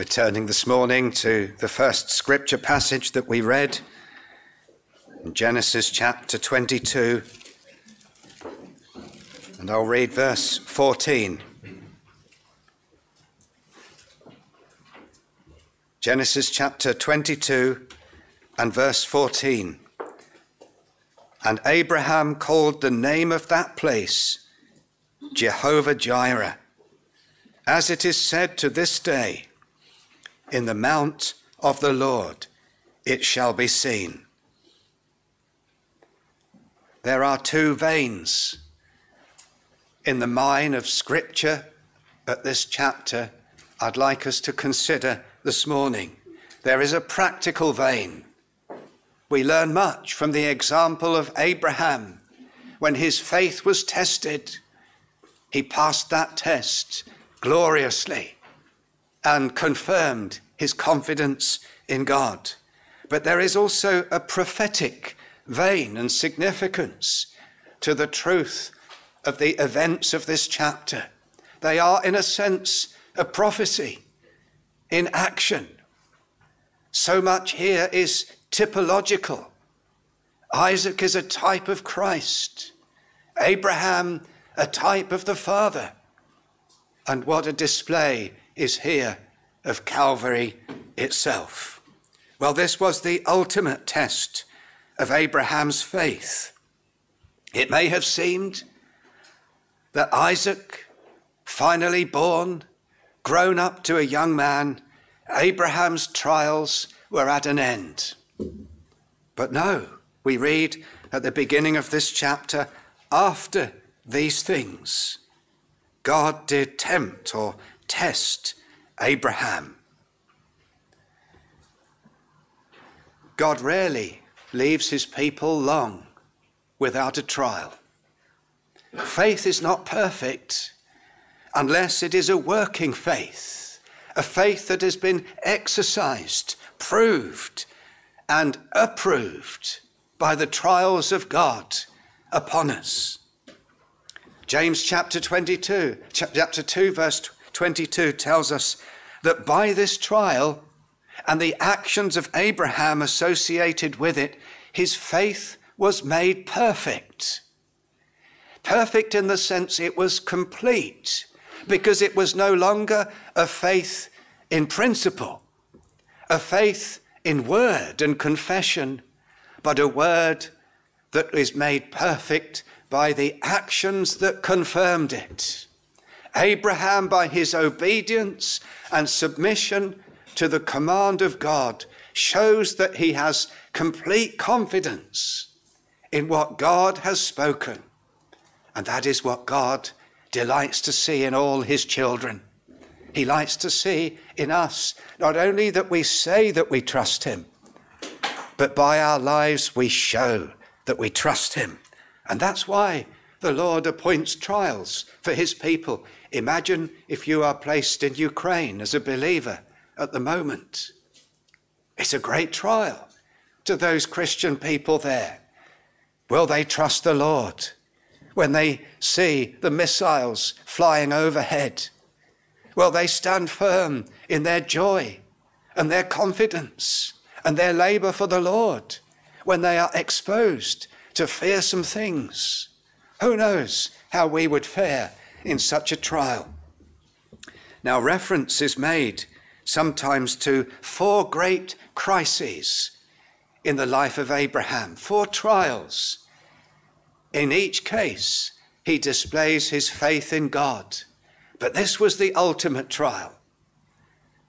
We're turning this morning to the first scripture passage that we read in Genesis chapter 22. And I'll read verse 14. Genesis chapter 22 and verse 14. And Abraham called the name of that place Jehovah Jireh, as it is said to this day, in the mount of the Lord it shall be seen. There are two veins in the mine of Scripture at this chapter I'd like us to consider this morning. There is a practical vein. We learn much from the example of Abraham when his faith was tested he passed that test gloriously and confirmed his confidence in God. But there is also a prophetic vein and significance to the truth of the events of this chapter. They are, in a sense, a prophecy in action. So much here is typological. Isaac is a type of Christ. Abraham a type of the Father. And what a display is here of Calvary itself. Well, this was the ultimate test of Abraham's faith. It may have seemed that Isaac, finally born, grown up to a young man, Abraham's trials were at an end. But no, we read at the beginning of this chapter, after these things, God did tempt or test Abraham. God rarely leaves his people long without a trial. Faith is not perfect unless it is a working faith, a faith that has been exercised, proved, and approved by the trials of God upon us. James chapter 22, chapter 2, verse 22 tells us that by this trial and the actions of Abraham associated with it, his faith was made perfect. Perfect in the sense it was complete, because it was no longer a faith in principle, a faith in word and confession, but a word that is made perfect by the actions that confirmed it. Abraham, by his obedience and submission to the command of God, shows that he has complete confidence in what God has spoken. And that is what God delights to see in all his children. He likes to see in us not only that we say that we trust him, but by our lives we show that we trust him. And that's why the Lord appoints trials for his people. Imagine if you are placed in Ukraine as a believer at the moment. It's a great trial to those Christian people there. Will they trust the Lord when they see the missiles flying overhead? Will they stand firm in their joy and their confidence and their labor for the Lord when they are exposed to fearsome things. Who knows how we would fare in such a trial? Now, reference is made sometimes to four great crises in the life of Abraham, four trials. In each case, he displays his faith in God. But this was the ultimate trial.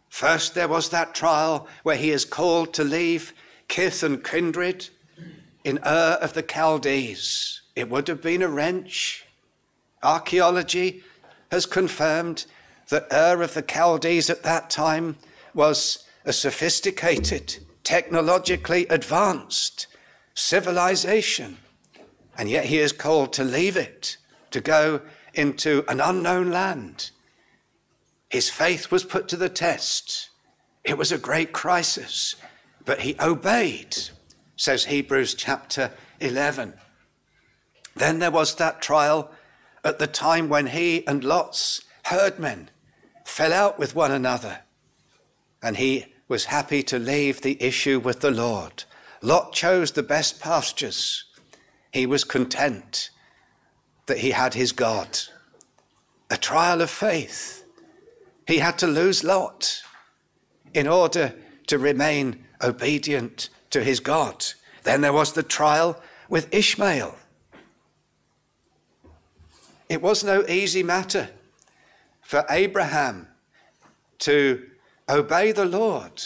First, there was that trial where he is called to leave kith and kindred in Ur of the Chaldees. It would have been a wrench. Archaeology has confirmed that Ur of the Chaldees at that time was a sophisticated, technologically advanced civilization. And yet he is called to leave it, to go into an unknown land. His faith was put to the test. It was a great crisis, but he obeyed says Hebrews chapter 11. Then there was that trial at the time when he and Lot's herdmen fell out with one another. and he was happy to leave the issue with the Lord. Lot chose the best pastures. He was content that he had his God. A trial of faith. He had to lose Lot in order to remain obedient to his God. Then there was the trial with Ishmael. It was no easy matter for Abraham to obey the Lord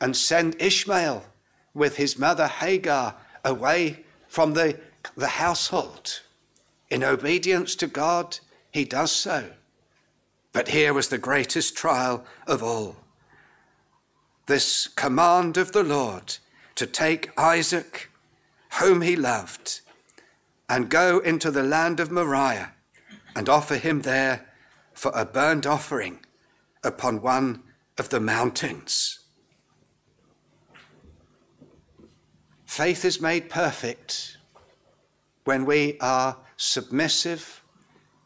and send Ishmael with his mother Hagar away from the, the household. In obedience to God, he does so. But here was the greatest trial of all this command of the Lord to take Isaac, whom he loved, and go into the land of Moriah and offer him there for a burnt offering upon one of the mountains. Faith is made perfect when we are submissive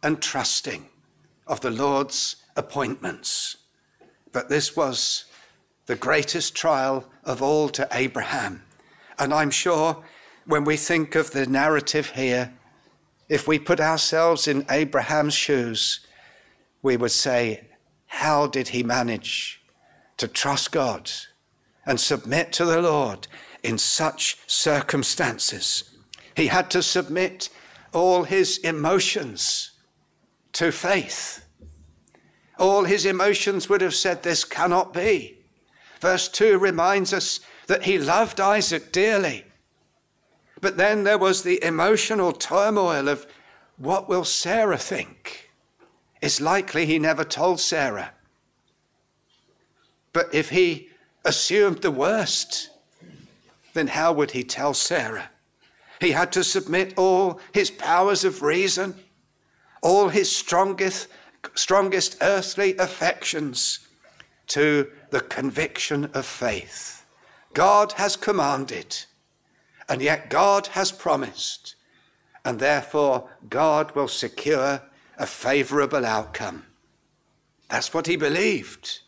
and trusting of the Lord's appointments. But this was the greatest trial of all to Abraham. And I'm sure when we think of the narrative here, if we put ourselves in Abraham's shoes, we would say, How did he manage to trust God and submit to the Lord in such circumstances? He had to submit all his emotions to faith. All his emotions would have said, This cannot be. Verse 2 reminds us that he loved Isaac dearly. But then there was the emotional turmoil of what will Sarah think? It's likely he never told Sarah. But if he assumed the worst, then how would he tell Sarah? He had to submit all his powers of reason, all his strongest, strongest earthly affections to the conviction of faith. God has commanded, and yet God has promised, and therefore God will secure a favorable outcome. That's what he believed.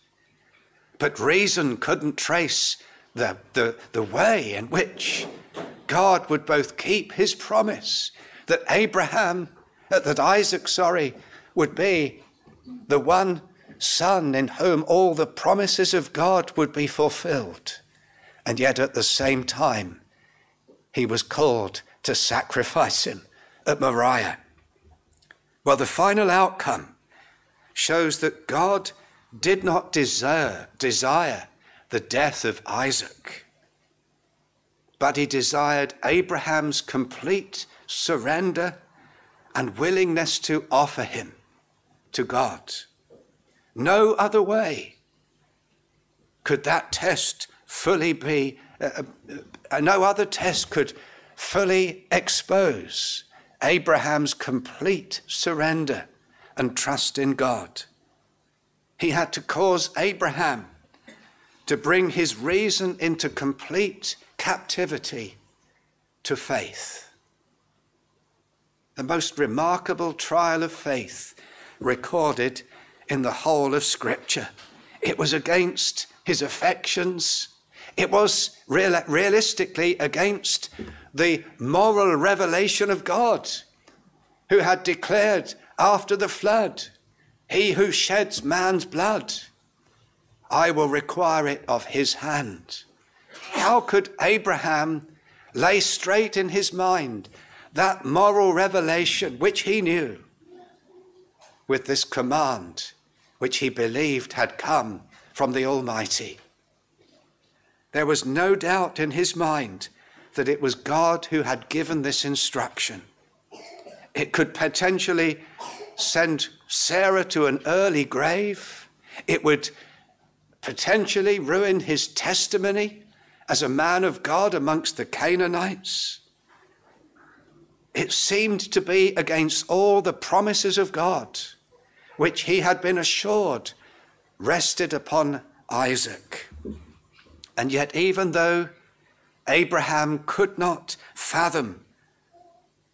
But reason couldn't trace the, the, the way in which God would both keep his promise that Abraham, uh, that Isaac, sorry, would be the one son in whom all the promises of God would be fulfilled. And yet at the same time, he was called to sacrifice him at Moriah. Well, the final outcome shows that God did not desire, desire the death of Isaac, but he desired Abraham's complete surrender and willingness to offer him to God. No other way could that test fully be, uh, uh, Uh, no other test could fully expose Abraham's complete surrender and trust in God. He had to cause Abraham to bring his reason into complete captivity to faith. The most remarkable trial of faith recorded in the whole of Scripture. It was against his affections. It was real, realistically against the moral revelation of God, who had declared after the flood, He who sheds man's blood, I will require it of his hand. How could Abraham lay straight in his mind that moral revelation which he knew with this command which he believed had come from the Almighty. There was no doubt in his mind that it was God who had given this instruction. It could potentially send Sarah to an early grave. It would potentially ruin his testimony as a man of God amongst the Canaanites. It seemed to be against all the promises of God which he had been assured rested upon Isaac. And yet, even though Abraham could not fathom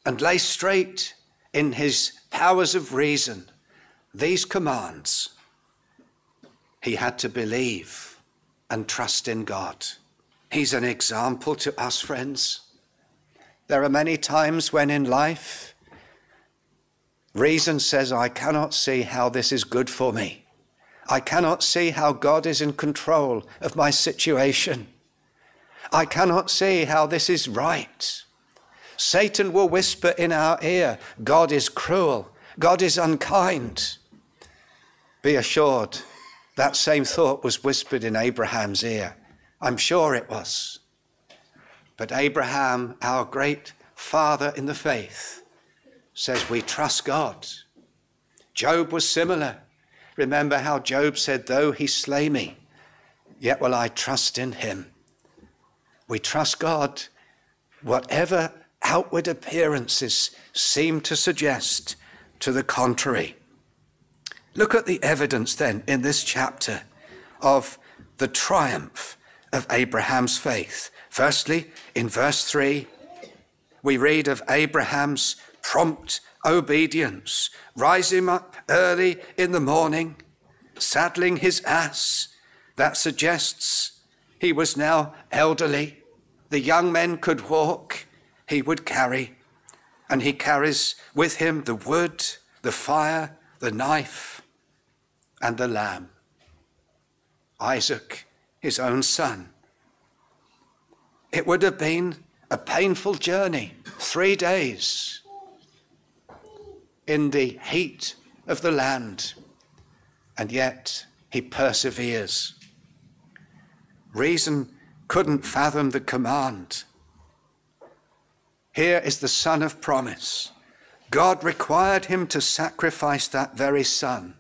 and lay straight in his powers of reason these commands, he had to believe and trust in God. He's an example to us, friends. There are many times when in life, reason says, I cannot see how this is good for me. I cannot see how God is in control of my situation. I cannot see how this is right. Satan will whisper in our ear, God is cruel, God is unkind. Be assured, that same thought was whispered in Abraham's ear. I'm sure it was. But Abraham, our great father in the faith, says we trust God. Job was similar. Remember how Job said, Though he slay me, yet will I trust in him. We trust God, whatever outward appearances seem to suggest to the contrary. Look at the evidence then in this chapter of the triumph of Abraham's faith. Firstly, in verse 3, we read of Abraham's prompt obedience, rising up early in the morning, saddling his ass. That suggests he was now elderly. The young men could walk, he would carry, and he carries with him the wood, the fire, the knife, and the lamb. Isaac, his own son. It would have been a painful journey, three days in the heat of the land, and yet he perseveres. Reason couldn't fathom the command. Here is the son of promise. God required him to sacrifice that very son.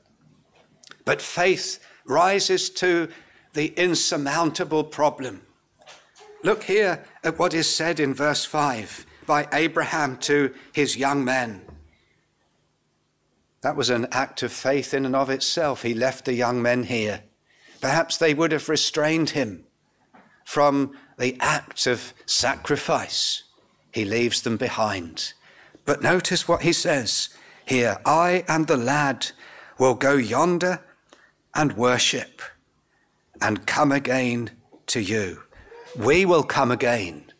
But faith rises to the insurmountable problem. Look here at what is said in verse 5 by Abraham to his young men. That was an act of faith in and of itself. He left the young men here. Perhaps they would have restrained him from the act of sacrifice. He leaves them behind. But notice what he says here I and the lad will go yonder and worship and come again to you. We will come again.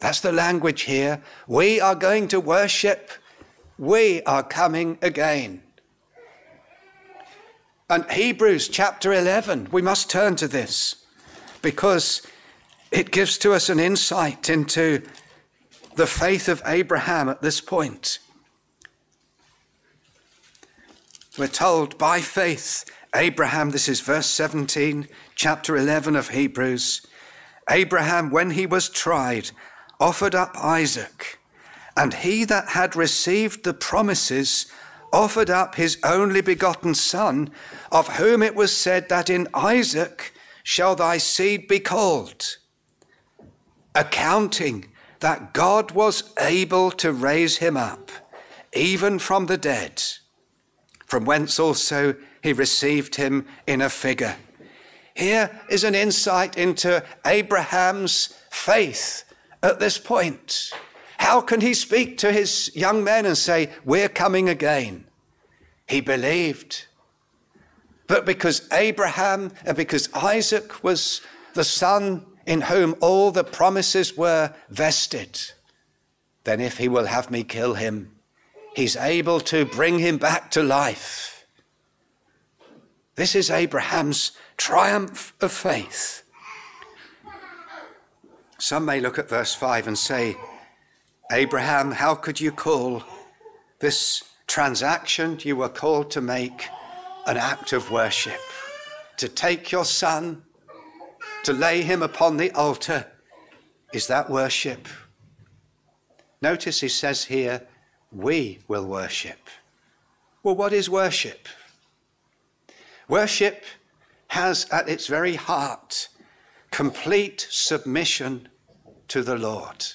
That's the language here. We are going to worship. We are coming again. And Hebrews chapter 11, we must turn to this because it gives to us an insight into the faith of Abraham at this point. We're told by faith Abraham, this is verse 17, chapter 11 of Hebrews. Abraham, when he was tried, offered up Isaac, and he that had received the promises offered up his only begotten son, of whom it was said that in Isaac shall thy seed be called, accounting that God was able to raise him up, even from the dead, from whence also he received him in a figure. Here is an insight into Abraham's faith at this point. How can he speak to his young men and say, We're coming again? He believed. But because Abraham and because Isaac was the son in whom all the promises were vested, then if he will have me kill him, he's able to bring him back to life. This is Abraham's triumph of faith. Some may look at verse 5 and say, Abraham, how could you call this transaction you were called to make an act of worship? To take your son, to lay him upon the altar, is that worship? Notice he says here, we will worship. Well, what is worship? Worship has at its very heart complete submission to the Lord.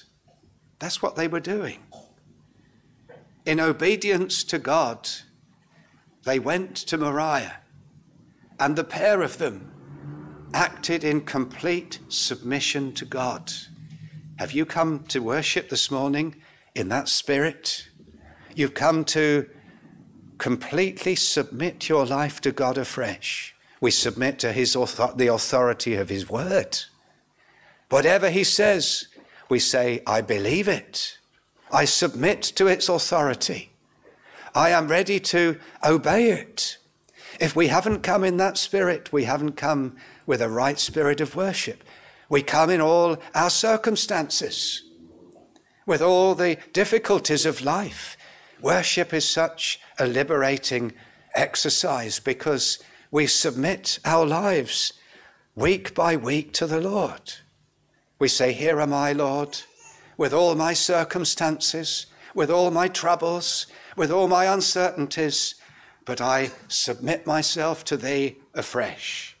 That's what they were doing. In obedience to God, they went to Moriah, and the pair of them acted in complete submission to God. Have you come to worship this morning in that spirit? You've come to completely submit your life to God afresh. We submit to his, the authority of his word. Whatever he says, we say, I believe it. I submit to its authority. I am ready to obey it. If we haven't come in that spirit, we haven't come with a right spirit of worship. We come in all our circumstances, with all the difficulties of life. Worship is such a liberating exercise because we submit our lives week by week to the Lord. We say, Here am I, Lord, with all my circumstances, with all my troubles, with all my uncertainties, but I submit myself to Thee afresh.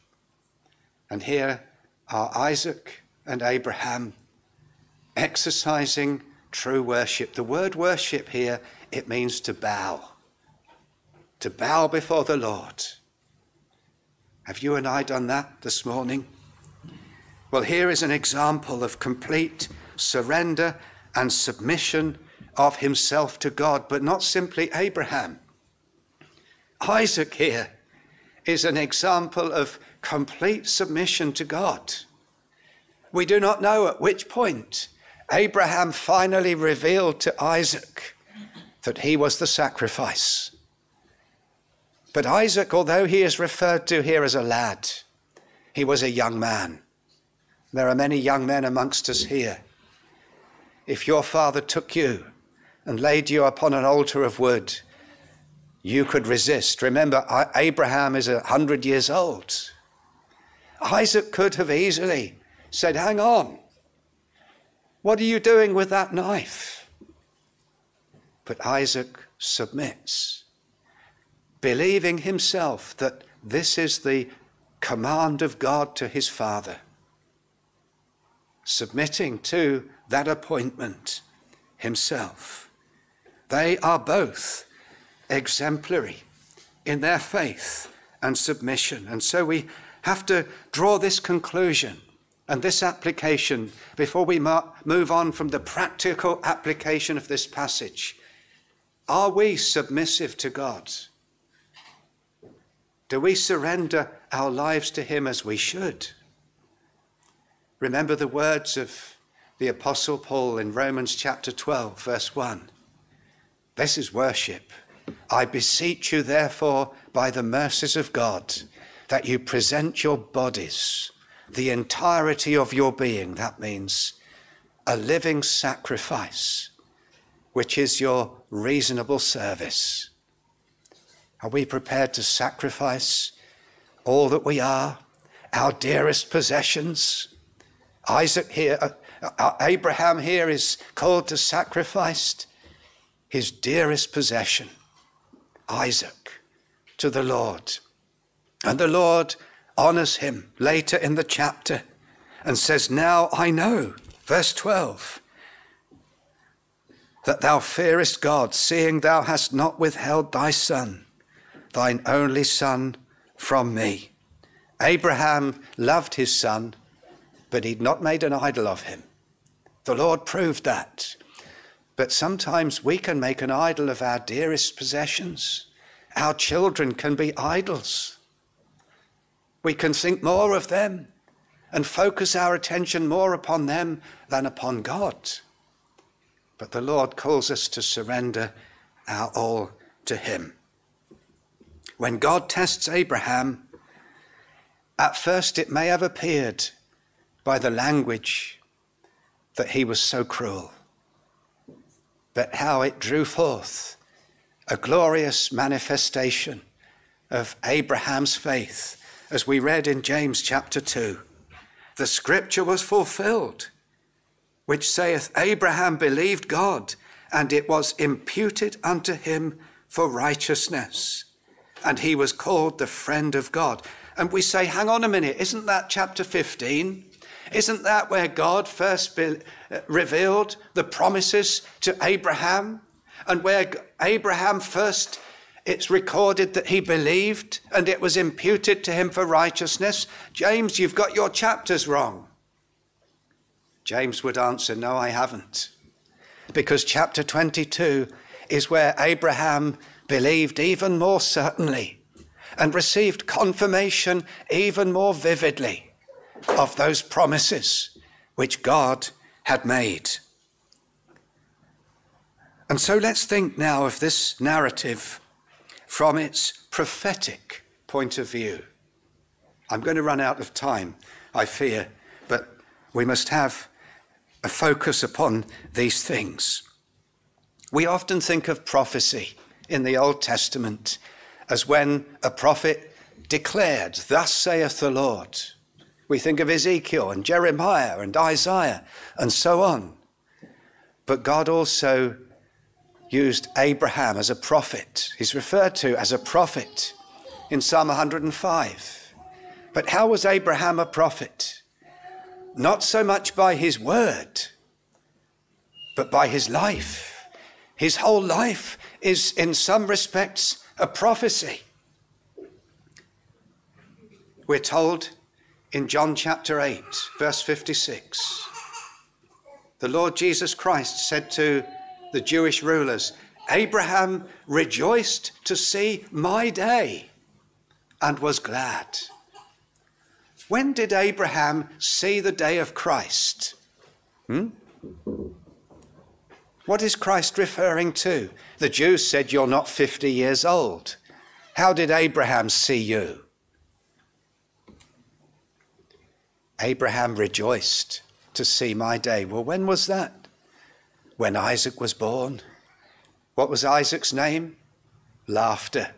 And here are Isaac and Abraham exercising true worship. The word worship here, it means to bow, to bow before the Lord. Have you and I done that this morning? Well, here is an example of complete surrender and submission of himself to God, but not simply Abraham. Isaac here is an example of complete submission to God. We do not know at which point Abraham finally revealed to Isaac that he was the sacrifice. But Isaac, although he is referred to here as a lad, he was a young man. There are many young men amongst us here. If your father took you and laid you upon an altar of wood, you could resist. Remember, Abraham is a hundred years old. Isaac could have easily said, Hang on, what are you doing with that knife? But Isaac submits, believing himself that this is the command of God to his father, submitting to that appointment himself. They are both exemplary in their faith and submission. And so we have to draw this conclusion and this application before we move on from the practical application of this passage. Are we submissive to God? Do we surrender our lives to Him as we should? Remember the words of the Apostle Paul in Romans chapter 12, verse 1. This is worship. I beseech you, therefore, by the mercies of God that you present your bodies, the entirety of your being. That means a living sacrifice, which is your reasonable service. Are we prepared to sacrifice all that we are, our dearest possessions? Isaac here, uh, uh, Abraham here is called to sacrifice his dearest possession, Isaac, to the Lord. And the Lord honors him later in the chapter and says, Now I know, verse 12, that thou fearest God, seeing thou hast not withheld thy son, thine only son, from me. Abraham loved his son, but he'd not made an idol of him. The Lord proved that. But sometimes we can make an idol of our dearest possessions. Our children can be idols. We can think more of them and focus our attention more upon them than upon God. But the Lord calls us to surrender our all to Him. When God tests Abraham, at first it may have appeared by the language that he was so cruel, but how it drew forth a glorious manifestation of Abraham's faith as we read in James chapter 2. The scripture was fulfilled, which saith, Abraham believed God, and it was imputed unto him for righteousness. And he was called the friend of God. And we say, hang on a minute, isn't that chapter 15? Isn't that where God first uh, revealed the promises to Abraham? And where Abraham first it's recorded that he believed and it was imputed to him for righteousness. James, you've got your chapters wrong. James would answer, No, I haven't. Because chapter 22 is where Abraham believed even more certainly. and received confirmation even more vividly of those promises which God had made. And so let's think now of this narrative from its prophetic point of view. I'm going to run out of time, I fear, but we must have a focus upon these things. We often think of prophecy in the Old Testament as when a prophet declared, Thus saith the Lord. We think of Ezekiel and Jeremiah and Isaiah and so on. But God also used Abraham as a prophet. He's referred to as a prophet in Psalm 105. But how was Abraham a prophet? Not so much by his word, but by his life. His whole life is, in some respects, a prophecy. We're told in John chapter 8, verse 56, the Lord Jesus Christ said to the Jewish rulers, Abraham rejoiced to see my day and was glad. When did Abraham see the day of Christ? Hmm? What is Christ referring to? The Jews said, You're not 50 years old. How did Abraham see you? Abraham rejoiced to see my day. Well, when was that? When Isaac was born. What was Isaac's name? Laughter.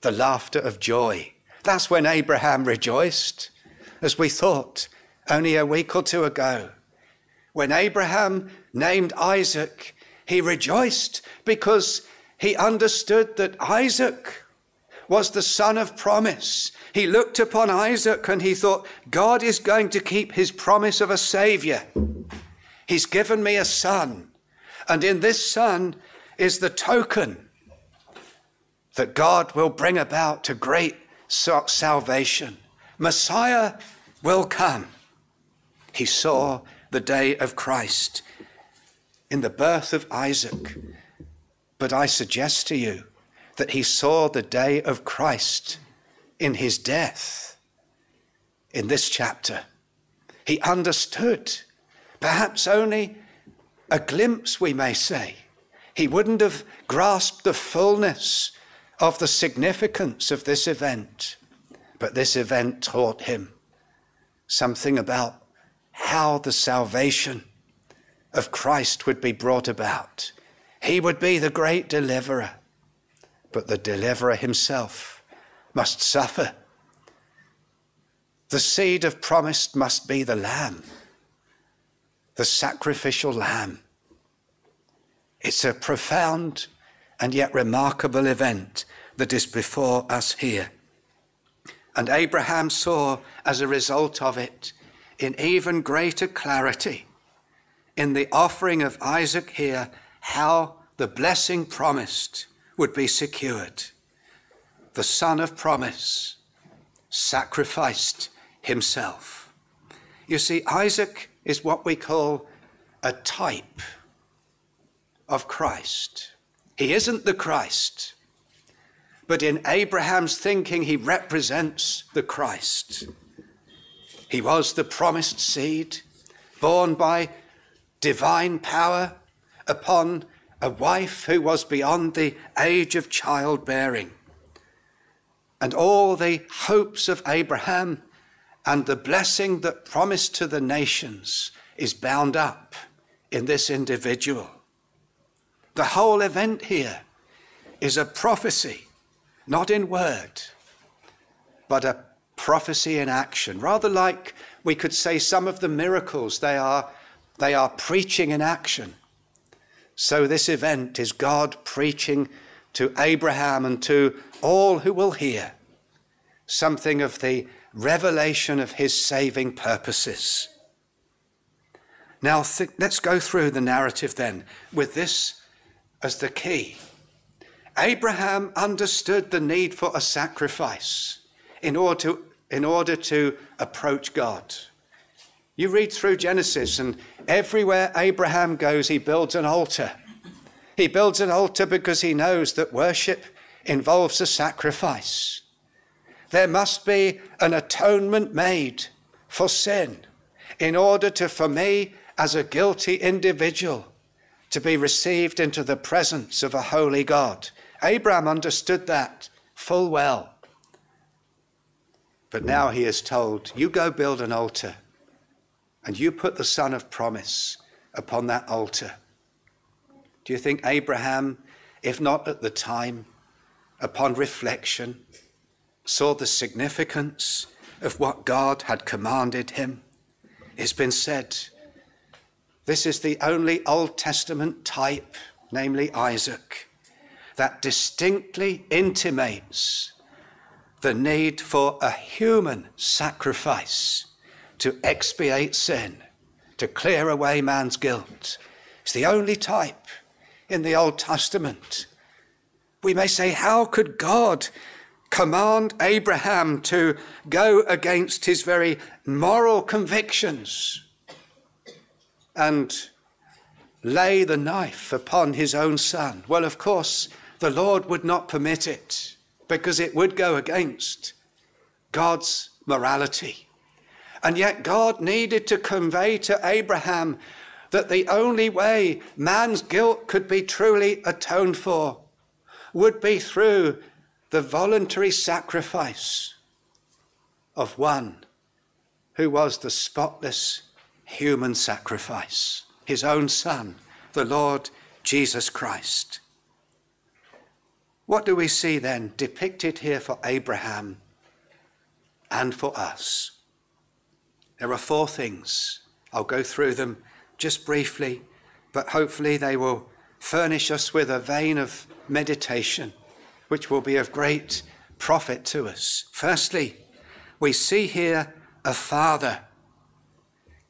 The laughter of joy. That's when Abraham rejoiced, as we thought only a week or two ago. When Abraham named Isaac, he rejoiced because he understood that Isaac was the son of promise. He looked upon Isaac and he thought, God is going to keep his promise of a savior. He's given me a son, and in this son is the token that God will bring about a great salvation. Messiah will come. He saw the day of Christ in the birth of Isaac. But I suggest to you that he saw the day of Christ in his death in this chapter. He understood, perhaps only a glimpse, we may say. He wouldn't have grasped the fullness of the significance of this event, but this event taught him something about how the salvation of Christ would be brought about. He would be the great deliverer, but the deliverer himself must suffer. The seed of promise must be the lamb, the sacrificial lamb. It's a profound and yet remarkable event that is before us here. And Abraham saw as a result of it in even greater clarity in the offering of Isaac here how the blessing promised would be secured. The son of promise sacrificed himself. You see, Isaac is what we call a type of Christ. He isn't the Christ, but in Abraham's thinking, he represents the Christ. He was the promised seed, born by divine power upon a wife who was beyond the age of childbearing. And all the hopes of Abraham and the blessing that promised to the nations is bound up in this individual. The whole event here is a prophecy, not in word, but a prophecy in action. Rather like we could say some of the miracles, they are they are preaching in action. So, this event is God preaching to Abraham and to all who will hear something of the revelation of his saving purposes. Now, let's go through the narrative then with this as the key. Abraham understood the need for a sacrifice in order to, in order to approach God. You read through Genesis, and everywhere Abraham goes, he builds an altar. He builds an altar because he knows that worship involves a sacrifice. There must be an atonement made for sin in order to, for me, as a guilty individual, to be received into the presence of a holy God. Abraham understood that full well. But now he is told, You go build an altar, and you put the son of promise upon that altar. Do you think Abraham, if not at the time, upon reflection, saw the significance of what God had commanded him? It's been said this is the only Old Testament type, namely Isaac, that distinctly intimates the need for a human sacrifice to expiate sin, to clear away man's guilt. It's the only type in the Old Testament. We may say, how could God command Abraham to go against his very moral convictions and lay the knife upon his own son? Well, of course, the Lord would not permit it because it would go against God's morality. And yet, God needed to convey to Abraham that the only way man's guilt could be truly atoned for would be through the voluntary sacrifice of one who was the spotless human sacrifice, his own Son, the Lord Jesus Christ. What do we see then depicted here for Abraham and for us? There are four things. I'll go through them just briefly, but hopefully they will furnish us with a vein of meditation which will be of great profit to us. Firstly, we see here a father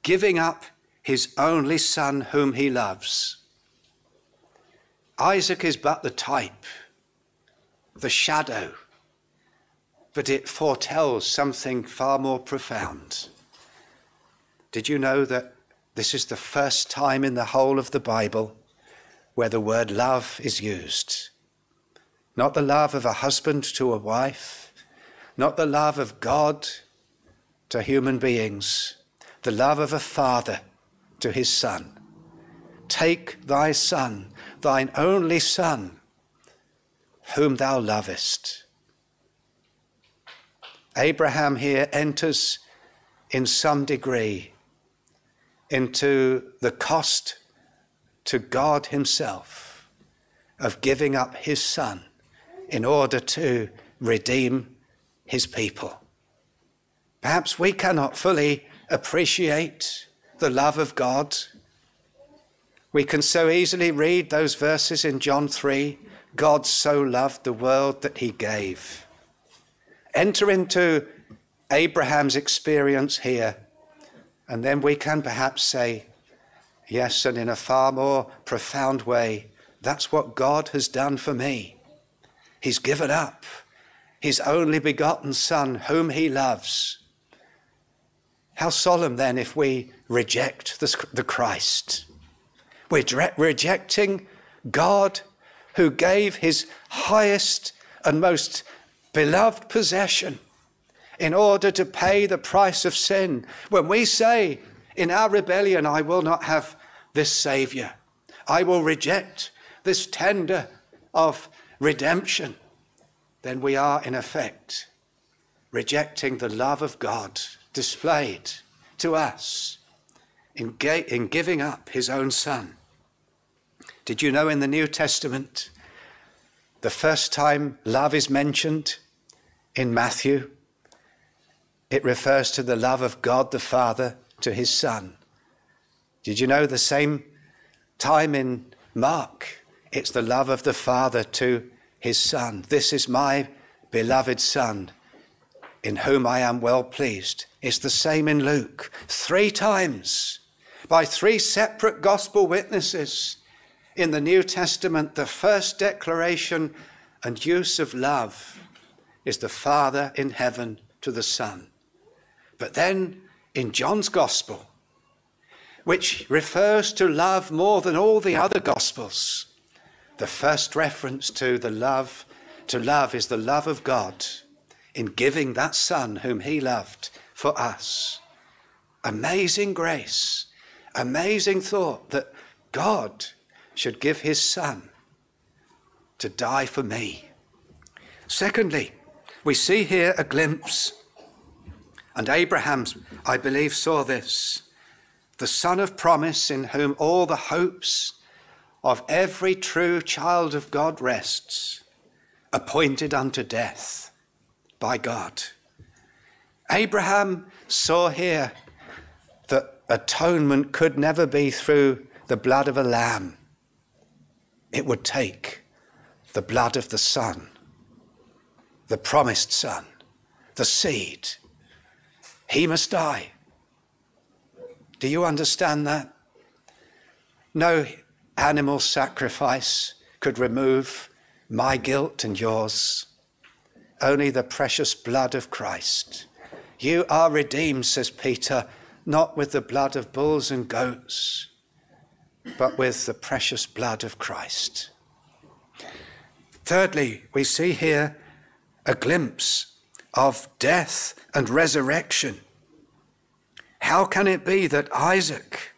giving up his only son whom he loves. Isaac is but the type, the shadow, but it foretells something far more profound. Did you know that this is the first time in the whole of the Bible where the word love is used? Not the love of a husband to a wife, not the love of God to human beings, the love of a father to his son. Take thy son, thine only son, whom thou lovest. Abraham here enters in some degree into the cost to God Himself of giving up His Son in order to redeem His people. Perhaps we cannot fully appreciate the love of God. We can so easily read those verses in John 3 God so loved the world that He gave. Enter into Abraham's experience here and then we can perhaps say, yes, and in a far more profound way, that's what God has done for me. He's given up his only begotten Son, whom he loves. How solemn then if we reject the Christ. We're rejecting God who gave his highest and most beloved possession in order to pay the price of sin. When we say in our rebellion, I will not have this Savior, I will reject this tender of redemption, then we are in effect rejecting the love of God displayed to us in, in giving up his own Son. Did you know in the New Testament, the first time love is mentioned in Matthew, it refers to the love of God the Father to his Son. Did you know the same time in Mark? It's the love of the Father to his Son. This is my beloved Son, in whom I am well pleased. It's the same in Luke. Three times, by three separate gospel witnesses in the New Testament, the first declaration and use of love is the Father in heaven to the Son. But then in John's Gospel, which refers to love more than all the other Gospels, the first reference to the love to love is the love of God in giving that Son whom He loved for us. Amazing grace, amazing thought that God should give His Son to die for me. Secondly, we see here a glimpse, and Abraham, I believe, saw this the Son of promise in whom all the hopes of every true child of God rests, appointed unto death by God. Abraham saw here that atonement could never be through the blood of a lamb, it would take the blood of the Son, the promised Son, the seed. He must die. Do you understand that? No animal sacrifice could remove my guilt and yours. Only the precious blood of Christ. You are redeemed, says Peter, not with the blood of bulls and goats, but with the precious blood of Christ. Thirdly, we see here a glimpse of death and resurrection. How can it be that Isaac,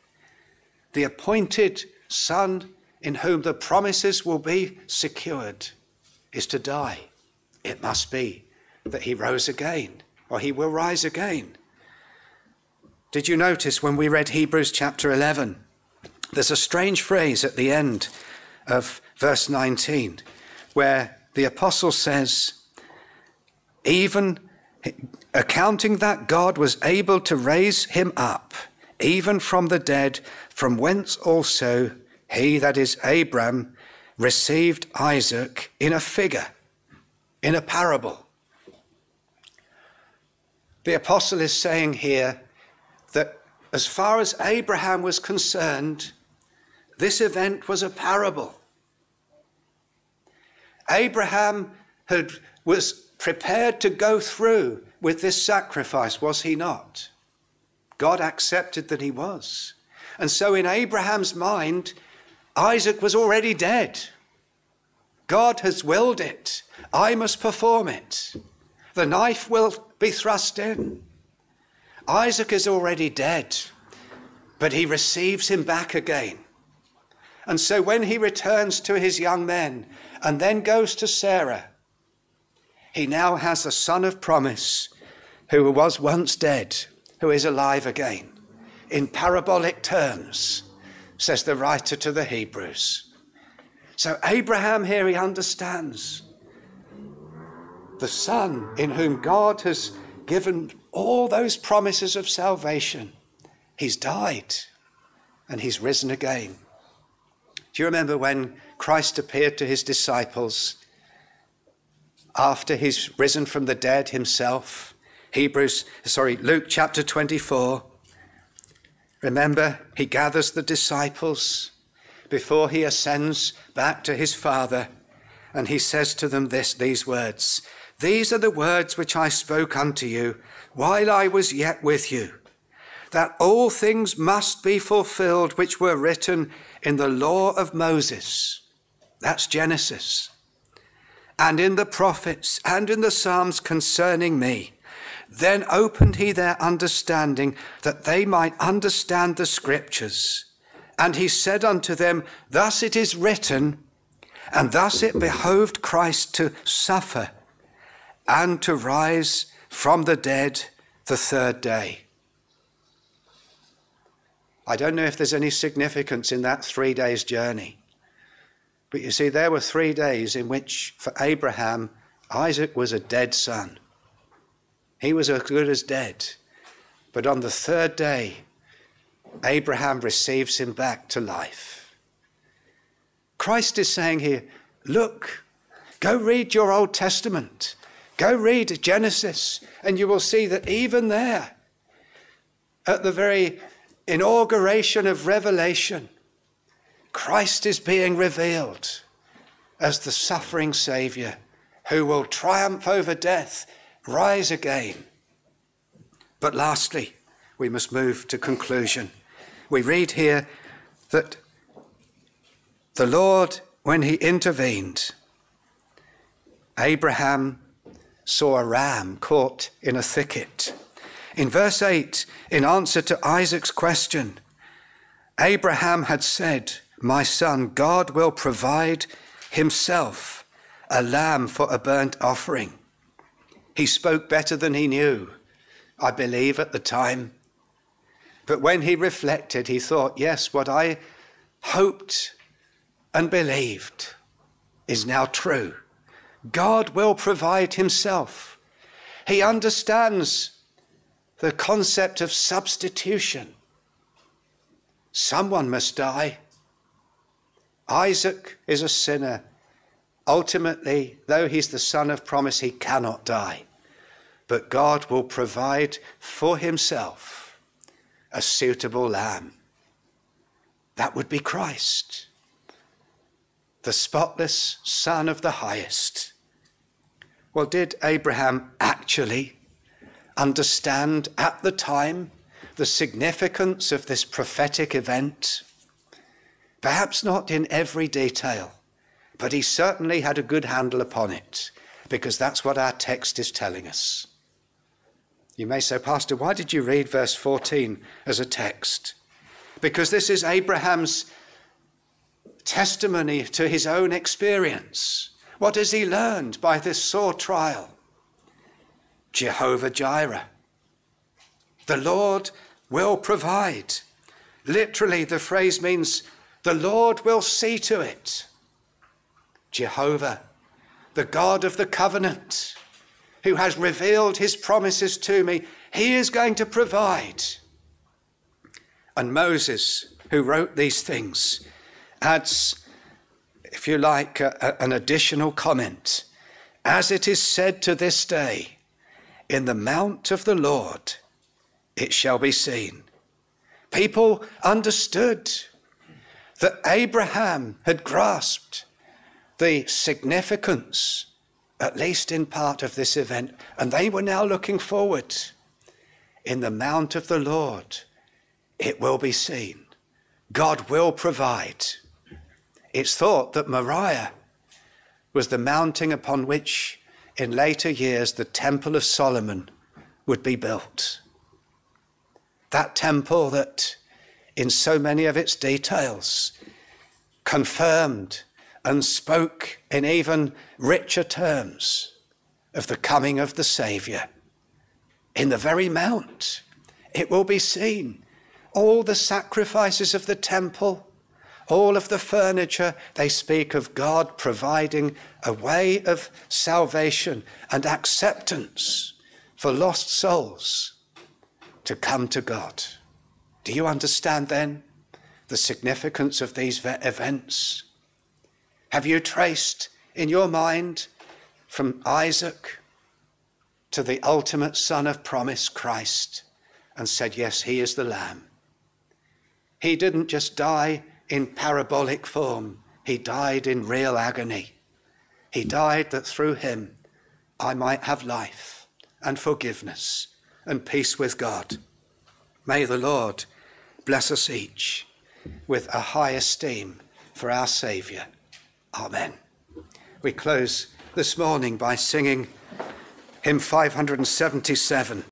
the appointed son in whom the promises will be secured, is to die? It must be that he rose again, or he will rise again. Did you notice when we read Hebrews chapter 11? There's a strange phrase at the end of verse 19 where the apostle says, even accounting that God was able to raise him up, even from the dead, from whence also he, that is Abram, received Isaac in a figure, in a parable. The apostle is saying here that as far as Abraham was concerned, this event was a parable. Abraham had, was prepared to go through with this sacrifice, was he not? God accepted that he was. And so, in Abraham's mind, Isaac was already dead. God has willed it. I must perform it. The knife will be thrust in. Isaac is already dead, but he receives him back again. And so when he returns to his young men and then goes to Sarah, he now has a son of promise who was once dead, who is alive again. In parabolic terms, says the writer to the Hebrews. So Abraham here, he understands the son in whom God has given all those promises of salvation. He's died and he's risen again. Do you remember when Christ appeared to his disciples after he's risen from the dead himself? Hebrews, sorry, Luke chapter 24. Remember, he gathers the disciples before he ascends back to his Father, and he says to them this, these words These are the words which I spoke unto you while I was yet with you, that all things must be fulfilled which were written in the law of Moses. That's Genesis. And in the prophets and in the Psalms concerning me. Then opened he their understanding that they might understand the scriptures. And he said unto them, Thus it is written, and thus it behoved Christ to suffer and to rise from the dead the third day. I don't know if there's any significance in that three days journey. But you see, there were three days in which, for Abraham, Isaac was a dead son. He was as good as dead. But on the third day, Abraham receives him back to life. Christ is saying here, look, go read your Old Testament. Go read Genesis, and you will see that even there, at the very inauguration of Revelation, Christ is being revealed as the suffering Saviour who will triumph over death, rise again. But lastly, we must move to conclusion. We read here that the Lord, when he intervened, Abraham saw a ram caught in a thicket. In verse 8, in answer to Isaac's question, Abraham had said, My son, God will provide himself a lamb for a burnt offering. He spoke better than he knew, I believe, at the time. But when he reflected, he thought, Yes, what I hoped and believed is now true. God will provide himself. He understands the concept of substitution. Someone must die. Isaac is a sinner. Ultimately, though he's the son of promise, he cannot die. But God will provide for himself a suitable lamb. That would be Christ, the spotless Son of the highest. Well, did Abraham actually understand at the time the significance of this prophetic event? Perhaps not in every detail, but he certainly had a good handle upon it, because that's what our text is telling us. You may say, Pastor, why did you read verse 14 as a text? Because this is Abraham's testimony to his own experience. What has he learned by this sore trial? Jehovah Jireh. The Lord will provide. Literally, the phrase means the Lord will see to it. Jehovah, the God of the covenant, who has revealed his promises to me, he is going to provide. And Moses, who wrote these things, adds if you like, a, a, an additional comment. As it is said to this day, in the mount of the Lord it shall be seen. People understood that Abraham had grasped the significance, at least in part, of this event, and they were now looking forward. In the mount of the Lord it will be seen. God will provide. It's thought that Moriah was the mounting upon which, in later years, the Temple of Solomon would be built. That temple that, in so many of its details, confirmed and spoke in even richer terms of the coming of the Saviour. In the very mount, it will be seen all the sacrifices of the temple all of the furniture, they speak of God providing a way of salvation and acceptance for lost souls to come to God. Do you understand then the significance of these events? Have you traced in your mind from Isaac to the ultimate Son of promise, Christ, and said, Yes, he is the Lamb? He didn't just die in parabolic form. He died in real agony. He died that through him I might have life and forgiveness and peace with God. May the Lord bless us each with a high esteem for our Saviour. Amen. We close this morning by singing hymn 577.